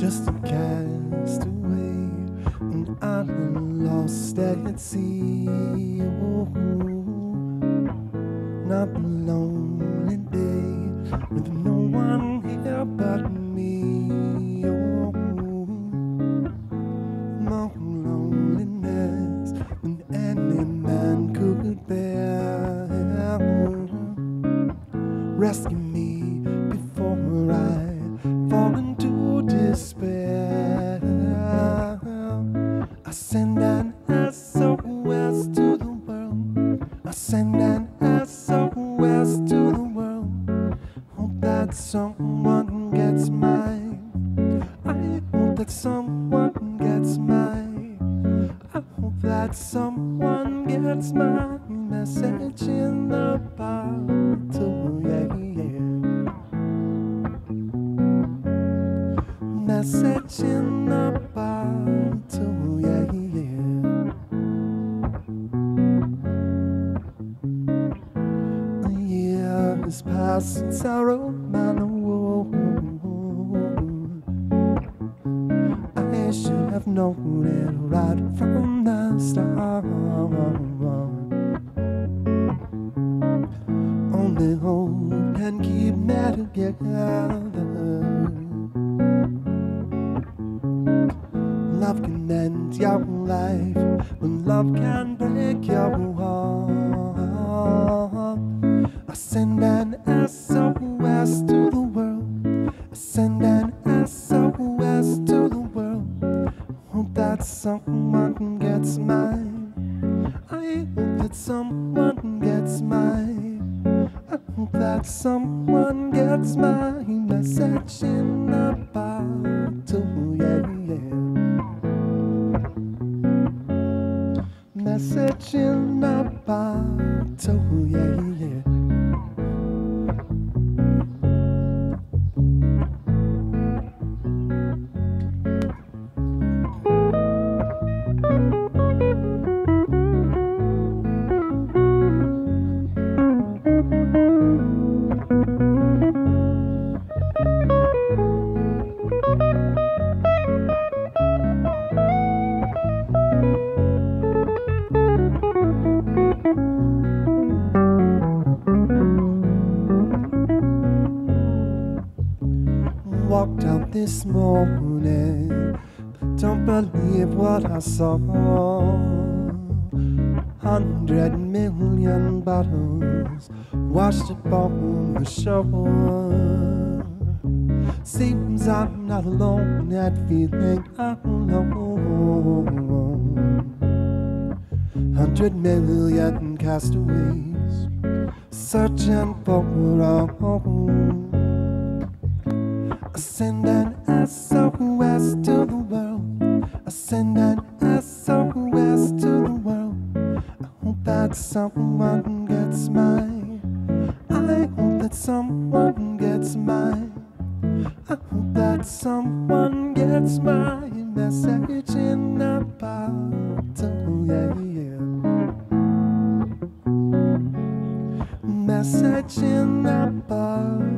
just a castaway, an island lost at sea. Oh, not a someone gets mine. I hope that someone gets mine. I hope that someone gets my message in the bottle. Yeah, yeah. Message in the bottle. Yeah, yeah. A year has passed since I wrote my. I should have known it right from the start. Only hope can keep me together. Love can end your life, but love can break your heart. I send an that someone gets mine. I hope that someone gets mine. I hope that someone gets my message in a bottle. Oh, yeah, yeah. Message in a bottle. Oh, yeah, yeah. Walked out this morning, don't believe what I saw. Hundred million bottles washed upon the shore. Seems I'm not alone at feeling alone. Hundred million castaways searching for a home. Send an SOS to the world. I send an SOS to the world. I hope that someone gets mine. I hope that someone gets mine. I hope that someone gets my message in a bottle. Yeah, yeah. Message in a bottle.